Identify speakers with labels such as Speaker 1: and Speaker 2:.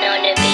Speaker 1: on the beat.